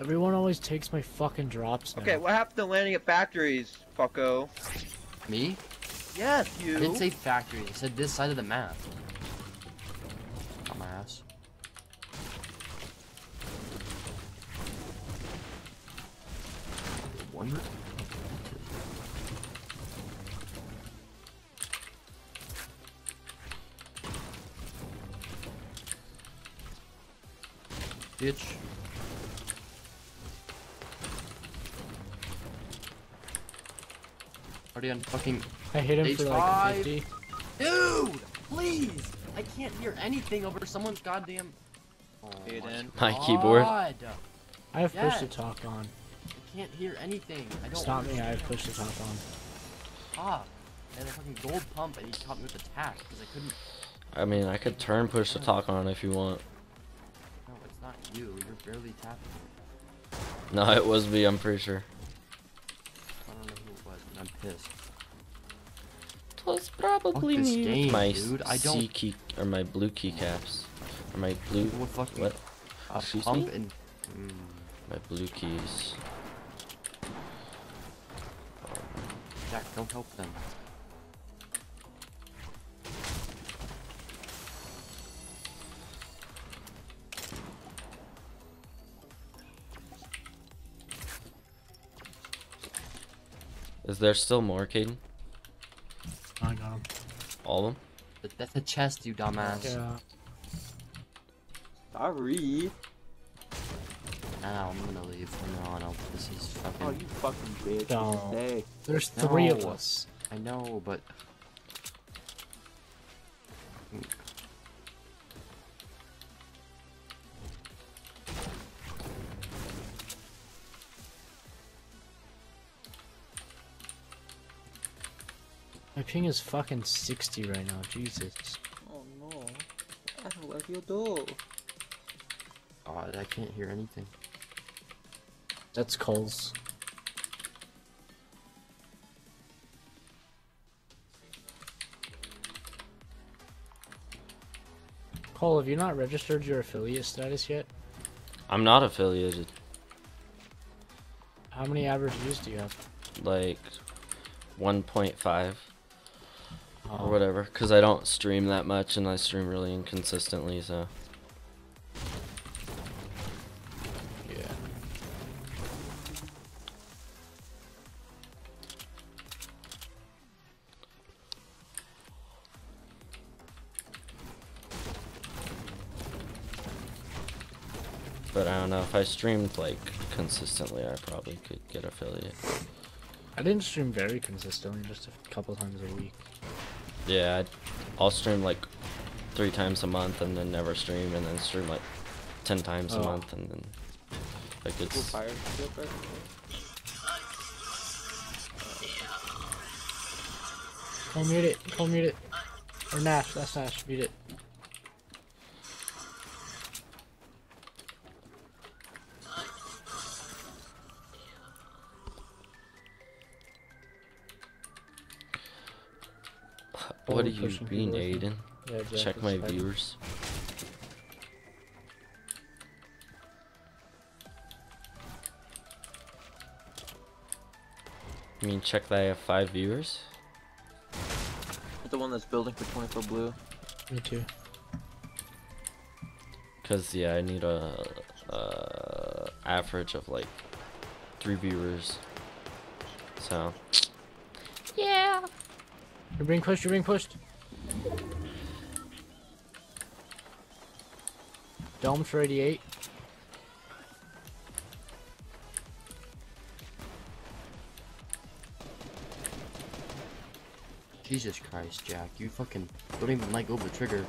Everyone always takes my fucking drops now. Okay, what happened to landing at factories, fucko? Me? Yes, you. I didn't say factory. I said this side of the map. Got my ass. Wonder. Bitch. Already on fucking I hit him Stage for like five. 50. Dude, please! I can't hear anything over someone's goddamn. Oh my My keyboard. God. I have push to talk on. I can't hear anything. I don't. It's not me, I have push to talk on. Ah, I had a fucking gold pump and he caught me with attack because I couldn't. I mean, I could turn push to talk on if you want. No, it's not you. You're barely tapping. No, it was me. I'm pretty sure. I don't know who it was, and I'm pissed. It was probably Fuck this me. game, my dude. I C don't- key or my blue keycaps or my blue What fucking what? a Excuse pump me? and. Mm, My blue keys. Jack, don't help them. Is there still more, Caden? I got him. All of them? But that's a chest, you dumbass. Yeah. Sorry. Now I'm gonna leave from now on. This is oh, fucking. Oh, you fucking bitch. Don't. There's three of us. I know, but. My ping is fucking 60 right now. Jesus. Oh no. I What you do? Oh, I can't hear anything. That's Cole's. Cole, have you not registered your affiliate status yet? I'm not affiliated. How many average views do you have? Like 1.5 Oh, or whatever. Because I don't stream that much and I stream really inconsistently, so. Yeah. But I don't know. If I streamed like consistently, I probably could get affiliate. I didn't stream very consistently, just a couple times a week. Yeah, I'd, I'll stream like three times a month and then never stream and then stream like 10 times a Oh. month and then like Who it's fired real quick? Cole mute it. Cole mute it. Or Nash, that's Nash. Mute it. What are you pushing being, people, I think. Aiden? Yeah, Jack Check my fighting. viewers. I mean, check that I have five viewers. The one that's building for 24 blue. Me too. Cause yeah, I need a, uh average of like three viewers. So You're being pushed, you're being pushed. Dome for 88. Jesus Christ, Jack. You fucking don't even go of the trigger.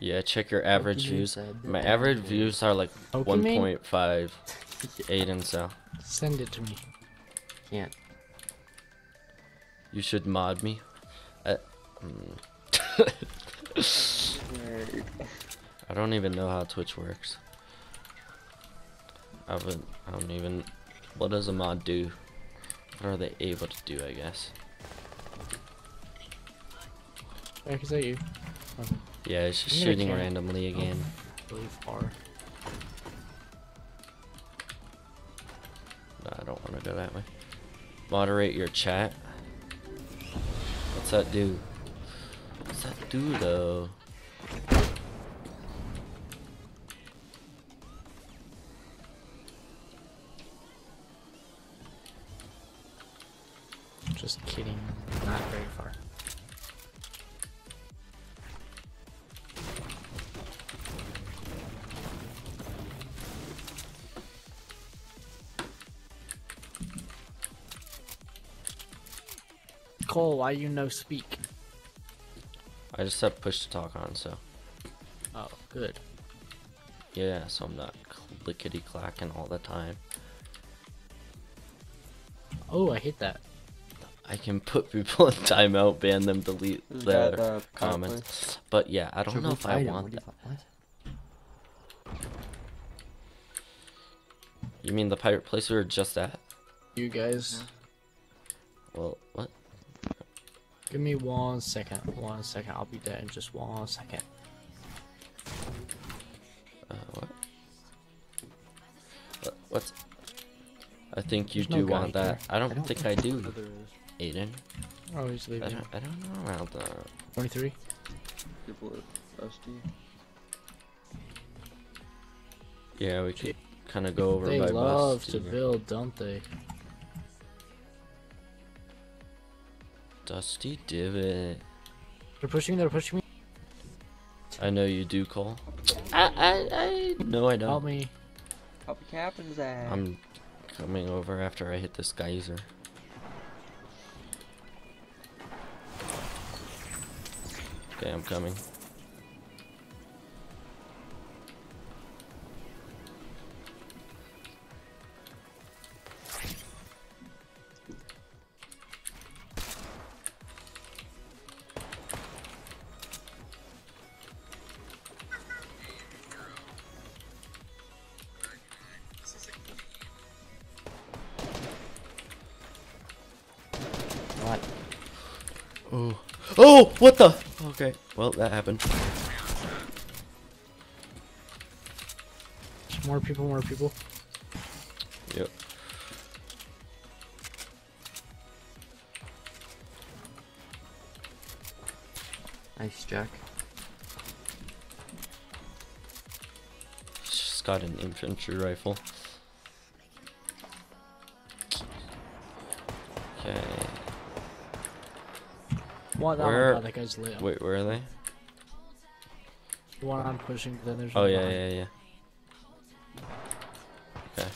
Yeah, check your average Pokemon views. My average views are like Pokemon? 1.5 Aiden, so Send it to me. can't. You should mod me. Uh, mm. I don't even know how Twitch works. I haven't. I don't even. What does a mod do? What are they able to do? I guess. Eric, is that you? Okay. Yeah, it's just shooting camp. randomly oh. again. Really far. No, I don't want to go that way. Moderate your chat. What's that do? What's that do though? Just kidding. Not very far. Cole, why you no speak? I just have push to talk on, so Oh, good. yeah, so I'm not clickety clacking all the time. Oh, I hate that. I can put people in timeout, ban them, delete Is their that, uh, comments. But yeah, I don't know if I want that. What? You mean the pirate place we were just at? You guys, Well, what? Give me one second. One second. I'll be there in just one second. Uh, what? What? What's? I think you There's no do want guy that. I don't, I don't think I do, There is Aiden. Oh, he's I don't, I don't know about that. 23. people at SD. Yeah, we could kind of go over They by love bus. to build, don't they? Dusty divot. They're pushing me. They're pushing me. I know you do, Cole. I, I, I, no, I don't. Help me. Copy Captain's at. I'm coming over after I hit this geyser. Okay, I'm coming. Oh. Oh, what the? Okay, well, that happened. More people. More people. Yep. Nice, Jack. Just got an infantry rifle. Okay. One. Oh Where- my god, that guy's lit. Wait, where are they? The one I'm pushing. Then there's. Oh one yeah, yeah, yeah. Okay.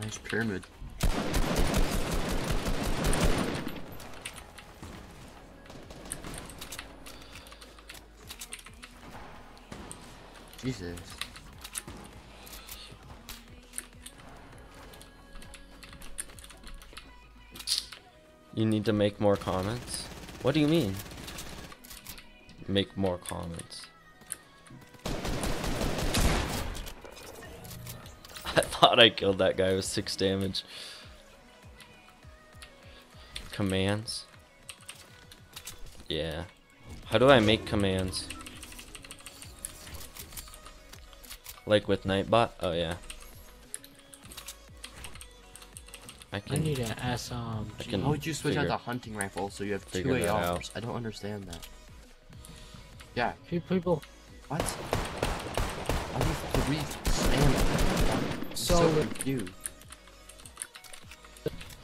Nice pyramid. Jesus. You need to make more comments. What do you mean? Make more comments. I thought I killed that guy with six damage. Commands. Yeah. How do I make commands? Like with Nightbot? Oh yeah. I I need an SMG. I can- How would you switch out the hunting rifle so you have two figure ARs? I don't understand that. Yeah, Few people. what? How do you three spam? So, so lit. confused.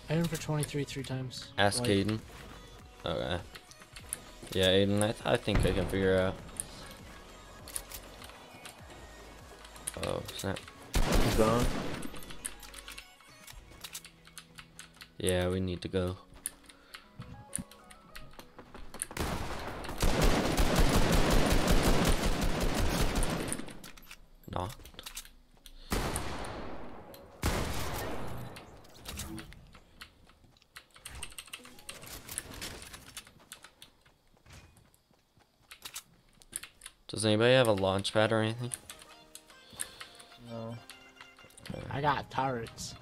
I hit him for 23 three times. Ask Like, Aiden. Okay. Yeah, Aiden, I, th I think I can figure out. Oh, snap. He's gone. Yeah, we need to go. Knocked. Does anybody have a launch pad or anything? No. Okay. I got turrets.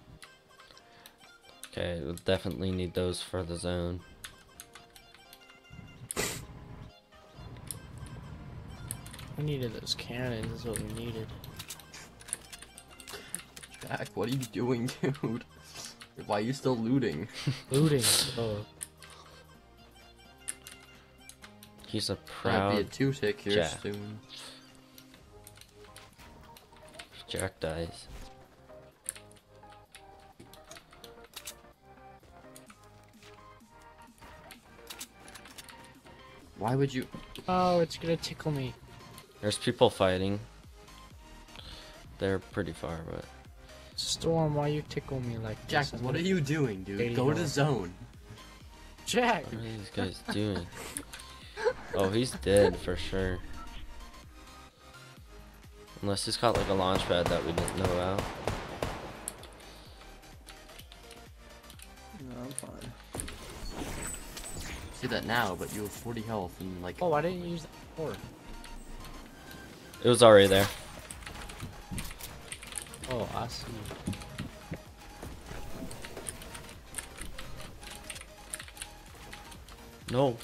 Okay, we'll definitely need those for the zone. We needed those cannons. Is what we needed. Jack, what are you doing, dude? Why are you still looting? Looting. oh, He's a Might be a proud two tick here Jack. soon. Jack dies. Why would you? oh, it's gonna tickle me. There's people fighting. They're pretty far, but Storm, why you tickle me like Jack, this? what are you doing, dude? Go to Hawk. zone. Jack? what are these guys doing? Oh, he's dead for sure. Unless he's got like a launch pad that we didn't know about. No, I'm fine. See that now, but you have 40 health and like. Oh, I didn't use that before. It was already there. Oh, I see. No.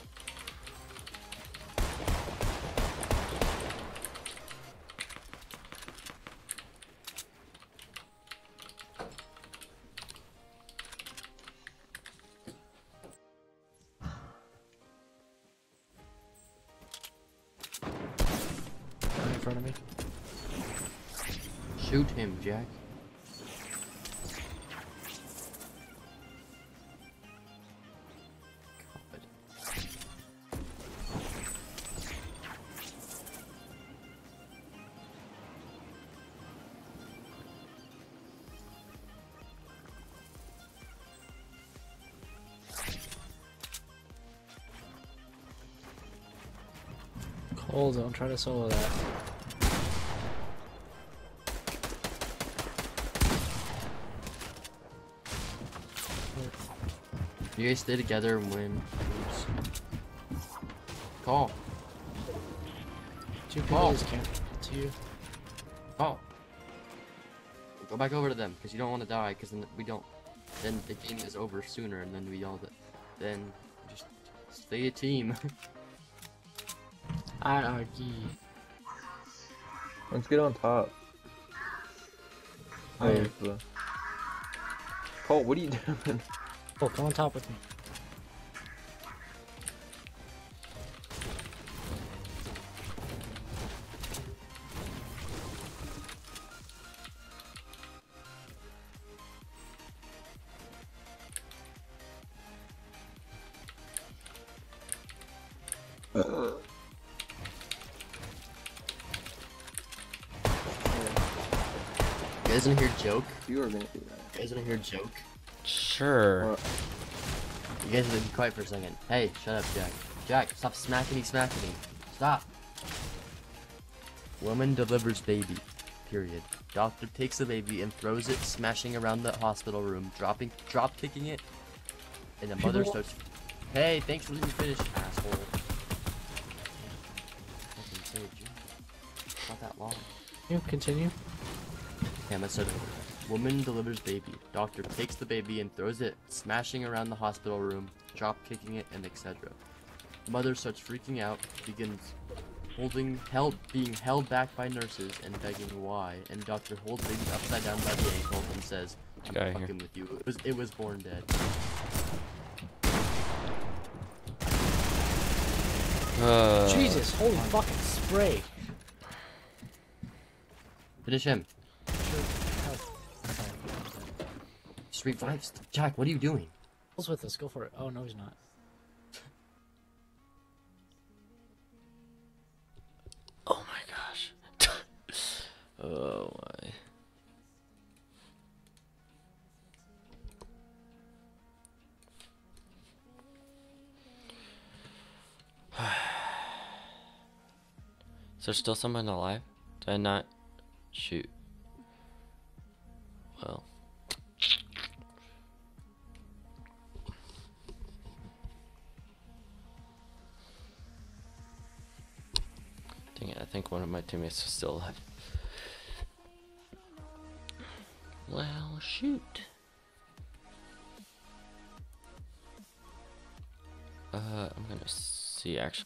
Cole, don't try to solo that. You guys stay together and win. Oops. Call. Two people Oh. can't get to you. Call. Go back over to them, because you don't want to die, because then we don't. Then the game is over sooner, and then we all. Then just stay a team. I agree. Let's get on top. Oh, the- Cole, what are you doing? Oh, come on top with me. You guys wanna joke? You are gonna do that. You guys wanna hear a joke? Sure. What? You guys have be quiet for a second. Hey, shut up, Jack. Jack, stop smacking me, smacking me. Stop. Woman delivers baby. Period. Doctor takes the baby and throws it, smashing around the hospital room, dropping, drop kicking it, and the mother People- starts. Hey, thanks for letting me finish, asshole. Fucking say a. Not that long. You continue. Okay, let's. Woman delivers baby. Doctor takes the baby and throws it, smashing around the hospital room, drop kicking it, and etc. Mother starts freaking out, begins holding held being held back by nurses and begging why, and doctor holds baby upside down by the ankle and says, I'm Guy here. fucking with you. It was it was born dead. Uh, Jesus, holy fucking spray. Finish him. Sure. Just revive Jack, what are you doing? Cole's with us. Go for it. Oh no, he's not. Oh my gosh. oh my. Is there still someone alive? Did I not shoot? Well. Think one of my teammates is still alive. Well, shoot. Uh, I'm gonna see actually.